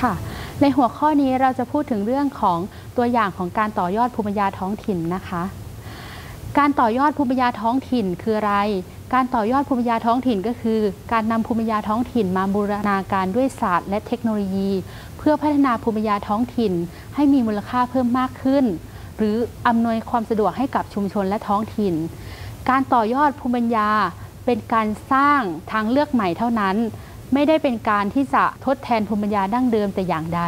ค่ะ ในหัวข้อนี้เราจะพูดถึงเรื่องของตัวอย่างของการต่อยอดภูมิปัญญาท้องถิ่นนะคะ การต่อยอดภูมิปัญญาท้องถิ่นคืออะไร การต่อยอดภูมิปัญญาท้องถิ่นก็คือ การนำภูมิปัญญาท้องถิ่นมาบูรณาการด้วยศาสตร์และเทคโนโลยี เพื่อพัฒนาภูมิปัญญาท้องถิ่น ให้มีมูลค่าเพิ่มมากขึ้น หรืออำนวยความสะดวกให้กับชุมชนและท้องถิ่น การต่อยอดภูมิปัญญาเป็นการสร้างทางเลือกใหม่เท่านั้น ไม่ได้เป็นการที่จะทดแทนภูมิปัญญาดั้งเดิมแต่อย่างใด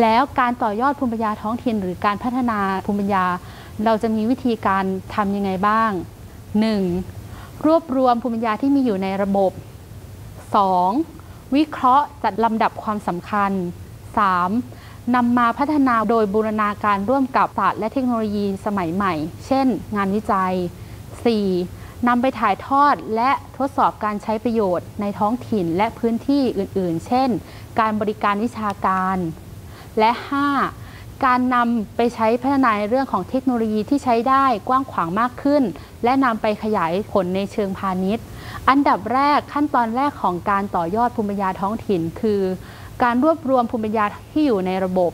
แล้วการต่อยอดภูมิปัญญาท้องถิ่นหรือการพัฒนาภูมิปัญญา เราจะมีวิธีการทำยังไงบ้าง 1. รวบรวมภูมิปัญญาที่มีอยู่ในระบบ 2. วิเคราะห์จัดลำดับความสำคัญ 3. นำมาพัฒนาโดยบูรณาการร่วมกับศาสตร์และเทคโนโลยีสมัยใหม่ เช่น งานวิจัย 4. นำไปถ่ายทอดและทดสอบการใช้ประโยชน์ในท้องถิ่นและพื้นที่อื่น ๆ เช่น การบริการวิชาการ และ 5. การนำไปใช้พัฒนาในเรื่องของเทคโนโลยีที่ใช้ได้กว้างขวางมากขึ้น และนำไปขยายผลในเชิงพาณิชย์ อันดับแรกขั้นตอนแรกของการต่อยอดภูมิปัญญาท้องถิ่น คือ การรวบรวมภูมิปัญญาที่อยู่ในระบบ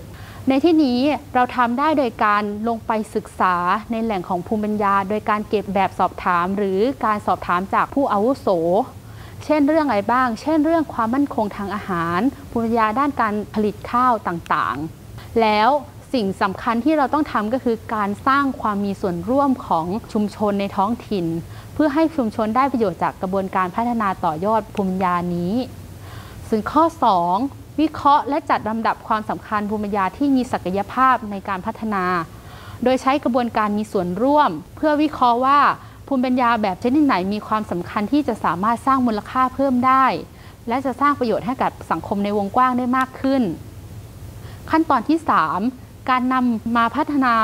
ในที่นี้เราทำได้โดยการลงไปศึกษาในแหล่งของภูมิปัญญา โดยการเก็บแบบสอบถาม หรือการสอบถามจากผู้อาวุโส เช่นเรื่องอะไรบ้าง เช่นเรื่องความมั่นคงทางอาหาร ภูมิปัญญาด้านการผลิตข้าวต่างๆ แล้วสิ่งสำคัญที่เราต้องทำก็คือการสร้างความมีส่วนร่วมของชุมชนในท้องถิ่น เพื่อให้ชุมชนได้ประโยชน์จากกระบวนการพัฒนาต่อยอดภูมิปัญญานี้ส่วนข้อ 2 วิเคราะห์และจัดลำดับความสำคัญภูมิปัญญาที่มีศักยภาพในการพัฒนา โดยใช้กระบวนการมีส่วนร่วม เพื่อวิเคราะห์ว่าภูมิปัญญาแบบชนิดไหนมีความสำคัญที่จะสามารถสร้างมูลค่าเพิ่มได้ และจะสร้างประโยชน์ให้กับสังคมในวงกว้างได้มากขึ้น ขั้นตอนที่ 3 การนำมาพัฒนา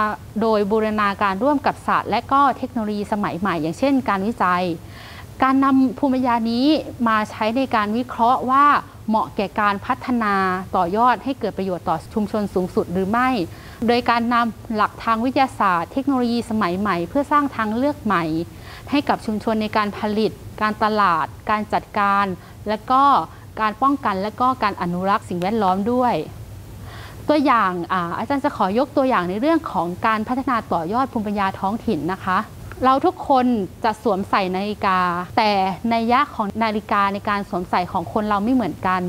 โดยบูรณาการร่วมกับศาสตร์ และก็เทคโนโลยีสมัยใหม่ อย่างเช่น การวิจัย การนำภูมิปัญญานี้มาใช้ในการวิเคราะห์ว่า เหมาะแก่การพัฒนาต่อยอดให้เกิดประโยชน์ต่อชุมชนสูงสุดหรือไม่ โดยการนำหลักทางวิทยาศาสตร์ เทคโนโลยีสมัยใหม่ เพื่อสร้างทางเลือกใหม่ ให้กับชุมชนในการผลิต การตลาด การจัดการ และก็การป้องกันและก็การอนุรักษ์สิ่งแวดล้อมด้วย ตัวอย่างอาอาจารย์จะขอยกตัวอย่างในเรื่องของการพัฒนาต่อยอดภูมิปัญญาท้องถิ่นนะคะ เราทุกคนจะสวมใส่นาฬิกา แต่ในยะของนาฬิกาในการสวมใส่ของคนเราไม่เหมือนกัน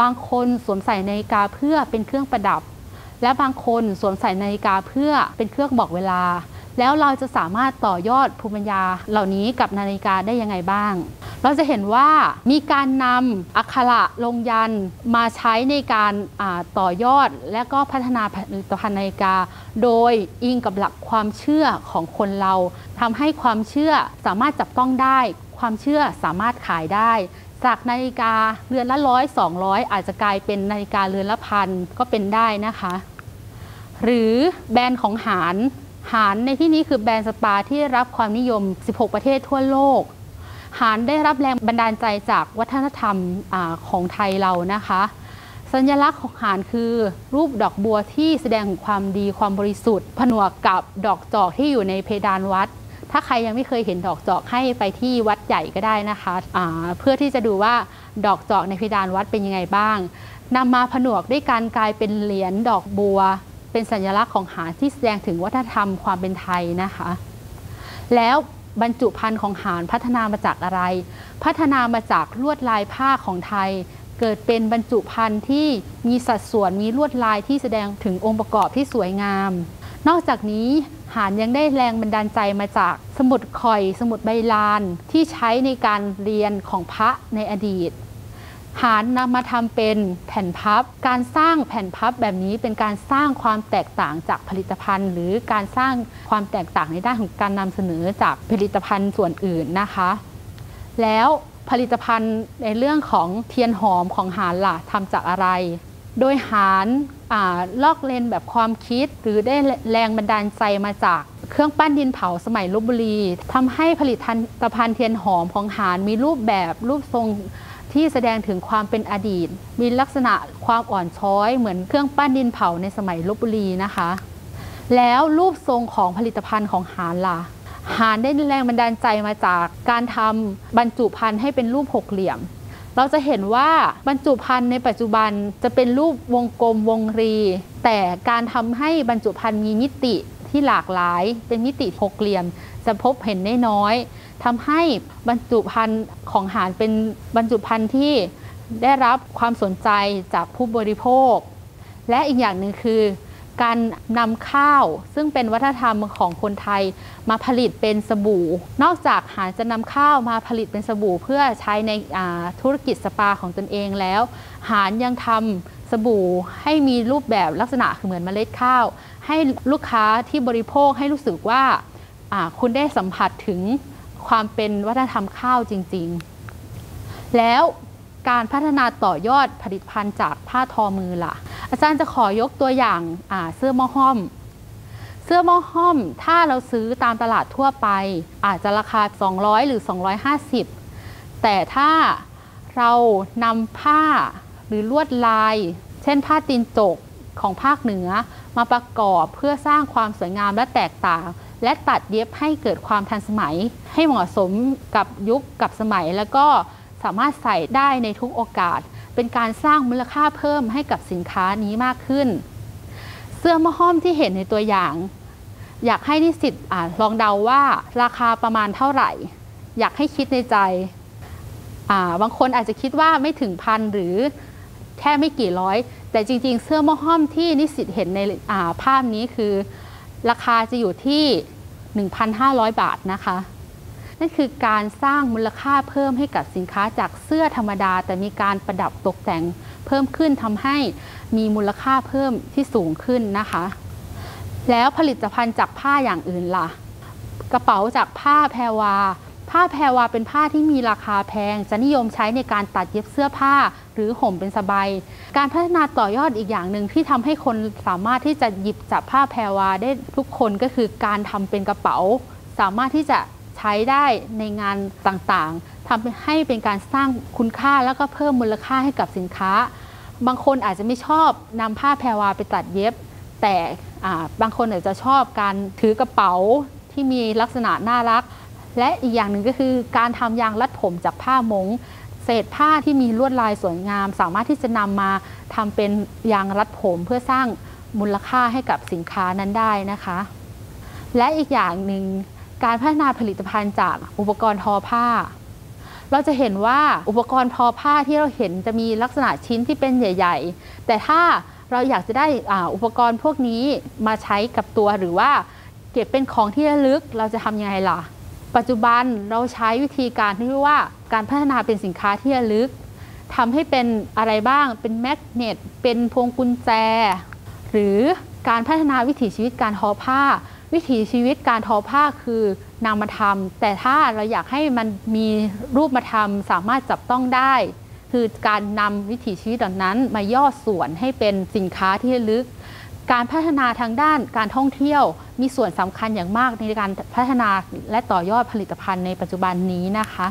บางคนสวมใส่นาฬิกาเพื่อเป็นเครื่องประดับ และบางคนสวมใส่นาฬิกาเพื่อเป็นเครื่องบอกเวลา แล้วเราจะสามารถต่อยอดภูมิปัญญาเหล่านี้กับนาฬิกาได้ยังไงบ้าง เราจะเห็นว่ามีการนำอักขระลงยันมาใช้ในการต่อยอดและก็พัฒนาผลิตภัณฑ์นาฬิกา โดยอิงกับหลักความเชื่อของคนเราทำให้ความเชื่อสามารถจับต้องได้ ความเชื่อสามารถขายได้จากนาฬิกาเรือนละร้อยสองร้อยอาจจะกลายเป็นนาฬิกาเรือนละพันก็เป็นได้นะคะ หรือแบรนด์ของหาร หารในที่นี้คือแบรนด์สปาที่รับความนิยม 16 ประเทศทั่วโลก หารได้รับแรงบันดาลใจจากวัฒนธรรมอของไทยเรานะคะ สัญลักษณ์ของหารคือรูปดอกบัวที่แสดงถึงความดีความบริสุทธิ์ ผนวกกับดอกจอกที่อยู่ในเพดานวัด ถ้าใครยังไม่เคยเห็นดอกจอกให้ไปที่วัดใหญ่ก็ได้นะคะะเพื่อที่จะดูว่าดอกจอกในเพดานวัดเป็นยังไงบ้างนำมาผนวกด้วยการกลายเป็นเหรียญดอกบัว เป็นสัญลักษณ์ของหารที่แสดงถึงวัฒนธรรมความเป็นไทยนะคะ แล้วบรรจุภัณฑ์ของหารพัฒนามาจากอะไร พัฒนามาจากลวดลายผ้าของไทย เกิดเป็นบรรจุภัณฑ์ที่มีสัดส่วนมีลวดลายที่แสดงถึงองค์ประกอบที่สวยงาม นอกจากนี้หารยังได้แรงบันดาลใจมาจากสมุดข่อย สมุดใบลานที่ใช้ในการเรียนของพระในอดีต หารนำมาทำเป็นแผ่นพับ การสร้างแผ่นพับแบบนี้เป็นการสร้างความแตกต่างจากผลิตภัณฑ์ หรือการสร้างความแตกต่างในด้านของการนำเสนอจากผลิตภัณฑ์ส่วนอื่นนะคะ แล้วผลิตภัณฑ์ในเรื่องของเทียนหอมของหารล่ะทำจากอะไร โดยหารลอกเลนแบบความคิด หรือได้แรงบันดาลใจมาจากเครื่องปั้นดินเผาสมัยลบบุรีทำให้ผลิตภัณฑ์เทียนหอมของหารมีรูปแบบรูปทรง ที่แสดงถึงความเป็นอดีต มีลักษณะความอ่อนช้อย เหมือนเครื่องปั้นดินเผาในสมัยลบบุรีนะคะ แล้วรูปทรงของผลิตภัณฑ์ของหารล่ะหารได้แรงบันดาลใจมาจากการทำบรรจุภัณฑ์ให้เป็นรูปหกเหลี่ยม เราจะเห็นว่าบรรจุภัณฑ์ในปัจจุบันจะเป็นรูปวงกลมวงรี แต่การทำให้บรรจุภัณฑ์มีมิติ ที่หลากหลาย เป็นมิติหกเหลี่ยม จะพบเห็นได้น้อยทำให้บรรจุภัณฑ์ของอาหารเป็นบรรจุภัณฑ์ที่ได้รับความสนใจจากผู้บริโภค และอีกอย่างหนึ่งคือ การนำข้าวซึ่งเป็นวัฒนธรรมของคนไทยมาผลิตเป็นสบู่ นอกจากหารจะนำข้าวมาผลิตเป็นสบู่ เพื่อใช้ในธุรกิจสปาของตนเองแล้ว หารยังทำ สบู่ให้มีรูปแบบลักษณะเหมือนเมล็ดข้าว ให้ลูกค้าที่บริโภคให้รู้สึกว่าคุณได้สัมผัสถึงความเป็นวัฒนธรรมข้าวจริง ๆ แล้วการพัฒนาต่อยอดผลิตภัณฑ์จากผ้าทอมือล่ะ อาจารย์จะขอยกตัวอย่างเสื้อมอห้อม เสื้อมอห้อมถ้าเราซื้อตามตลาดทั่วไป อาจจะราคา 200 หรือ 250 แต่ถ้าเรานำผ้า หรือลวดลาย เช่นผ้าตีนจกของภาคเหนือ มาประกอบเพื่อสร้างความสวยงามและแตกต่าง และตัดเย็บให้เกิดความทันสมัย ให้เหมาะสมกับยุคกับสมัย แล้วก็สามารถใส่ได้ในทุกโอกาส เป็นการสร้างมูลค่าเพิ่มให้กับสินค้านี้มากขึ้น เสื้อมะห้อมที่เห็นในตัวอย่าง อยากให้นิสิตลองเดาว่าราคาประมาณเท่าไหร่ อยากให้คิดในใจบางคนอาจจะคิดว่าไม่ถึงพันหรือ แค่ไม่กี่ร้อย แต่จริง ๆ เสื้อมะห้อมที่นิสิตเห็นในภาพนี้คือ ราคาจะอยู่ที่ 1,500 บาทนะคะ นั่นคือการสร้างมูลค่าเพิ่มให้กับสินค้าจากเสื้อธรรมดา แต่มีการประดับตกแต่งเพิ่มขึ้นทำให้มีมูลค่าเพิ่มที่สูงขึ้นนะคะ แล้วผลิตภัณฑ์จากผ้าอย่างอื่นล่ะ กระเป๋าจากผ้าแพรวา ผ้าแพรวาเป็นผ้าที่มีราคาแพง จะนิยมใช้ในการตัดเย็บเสื้อผ้าหรือห่มเป็นสบายการพัฒนาต่อยอดอีกอย่างหนึ่งที่ทำให้คนสามารถที่จะหยิบจับผ้าแพรวาได้ทุกคนก็คือการทำเป็นกระเป๋า สามารถที่จะใช้ได้ในงานต่างๆทำให้เป็นการสร้างคุณค่าแล้วก็เพิ่มมูลค่าให้กับสินค้า บางคนอาจจะไม่ชอบนำผ้าแพรวาไปตัดเย็บ แต่บางคนอาจจะชอบการถือกระเป๋าที่มีลักษณะน่ารัก และอีกอย่างหนึ่งก็คือการทำยางรัดผมจากผ้ามงเศษผ้าที่มีลวดลายสวยงาม สามารถที่จะนำมาทำเป็นยางรัดผมเพื่อสร้างมูลค่าให้กับสินค้านั้นได้นะคะ และอีกอย่างหนึ่งการพัฒนาผลิตภัณฑ์จากอุปกรณ์ทอผ้า เราจะเห็นว่าอุปกรณ์ทอผ้าที่เราเห็นจะมีลักษณะชิ้นที่เป็นใหญ่ ๆ แต่ถ้าเราอยากจะได้อุปกรณ์พวกนี้มาใช้กับตัวหรือว่าเก็บเป็นของที่ระลึกเราจะทำยังไงล่ะ ปัจจุบันเราใช้วิธีการที่เรียกว่าการพัฒนาเป็นสินค้าที่ระลึกทำให้เป็นอะไรบ้าง เป็นแมกเนต เป็นพวงกุญแจ หรือการพัฒนาวิถีชีวิตการทอผ้า วิถีชีวิตการทอผ้าคือนามธรรมแต่ถ้าเราอยากให้มันมีรูปธรรมสามารถจับต้องได้ คือการนำวิถีชีวิตเหล่านั้นมาย่อส่วนให้เป็นสินค้าที่ลึก การพัฒนาทางด้านการท่องเที่ยว มีส่วนสำคัญอย่างมากในการพัฒนาและต่อยอดผลิตภัณฑ์ในปัจจุบันนี้นะคะ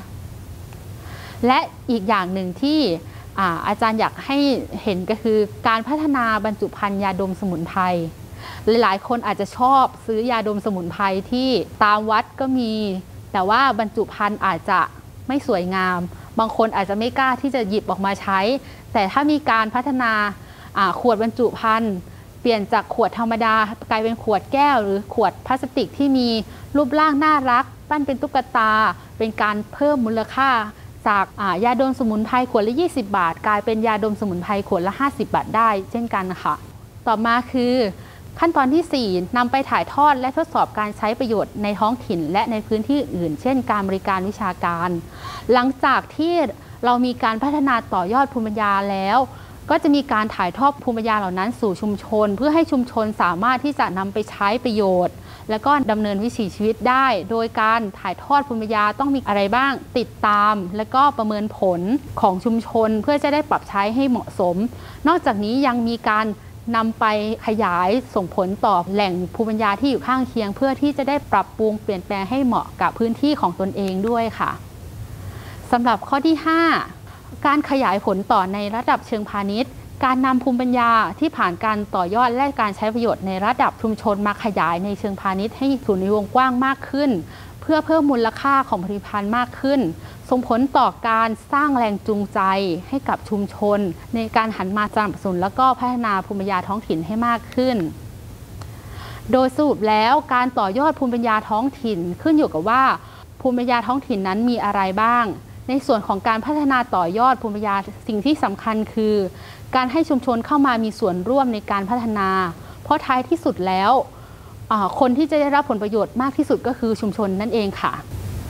และอีกอย่างหนึ่งที่อาอาจารย์อยากให้เห็นก็คือการพัฒนาบรรจุภัณฑ์ยาดมสมุนไพรหลายๆ คนอาจจะชอบซื้อยาดมสมุนไพรที่ตามวัดก็มี แต่ว่าบรรจุภัณฑ์อาจจะไม่สวยงาม บางคนอาจจะไม่กล้าที่จะหยิบออกมาใช้ แต่ถ้ามีการพัฒนาขวดบรรจุภัณฑ์ ลี่ยนจากขวดธรรมดากลายเป็นขวดแก้ว หรือขวดพลาสติกที่มีรูปร่างน่ารัก ปั้นเป็นตุ๊กตา เป็นการเพิ่มมูลค่า จากยาดมสมุนไพรขวดละ 20 บาท กลายเป็นยาดมสมุนไพรขวดละ 50 บาทได้ เช่นกันค่ะ ต่อมาคือขั้นตอนที่ 4นำไปถ่ายทอดและทดสอบการใช้ประโยชน์ในท้องถิ่น และในพื้นที่อื่น เช่น การบริการวิชาการ หลังจากที่เรามีการพัฒนาต่อยอดภูมิปัญญาแล้ว ก็จะมีการถ่ายทอดภูมิปัญญาเหล่านั้นสู่ชุมชน เพื่อให้ชุมชนสามารถที่จะนำไปใช้ประโยชน์ และก็ดำเนินวิถีชีวิตได้ โดยการถ่ายทอดภูมิปัญญาต้องมีอะไรบ้าง ติดตาม และก็ประเมินผลของชุมชน เพื่อจะได้ปรับใช้ให้เหมาะสม นอกจากนี้ยังมีการนำไปขยายส่งผลต่อแหล่งภูมิปัญญาที่อยู่ข้างเคียง เพื่อที่จะได้ปรับปรุงเปลี่ยนแปลงให้เหมาะกับพื้นที่ของตนเองด้วยค่ะสำหรับข้อที่ 5 การขยายผลต่อในระดับเชิงพาณิชย์ การนำภูมิปัญญาที่ผ่านการต่อยอดและการใช้ประโยชน์ในระดับชุมชนมาขยายในเชิงพาณิชย์ให้สู่ในวงกว้างมากขึ้น เพื่อเพิ่มมูลค่าของผลิตภัณฑ์มากขึ้น ส่งผลต่อการสร้างแรงจูงใจให้กับชุมชน ในการหันมาสนับสนุนแล้วก็พัฒนาภูมิปัญญาท้องถิ่นให้มากขึ้นโดยสรุปแล้วการต่อยอดภูมิปัญญาท้องถิ่นขึ้นอยู่กับว่า ภูมิปัญญาท้องถิ่นนั้นมีอะไรบ้าง ในส่วนของการพัฒนาต่อยอดภูมิปัญญาสิ่งที่สำคัญคือ การให้ชุมชนเข้ามามีส่วนร่วมในการพัฒนา เพราะท้ายที่สุดแล้วคนที่จะได้รับผลประโยชน์มากที่สุดก็คือชุมชนนั่นเองค่ะ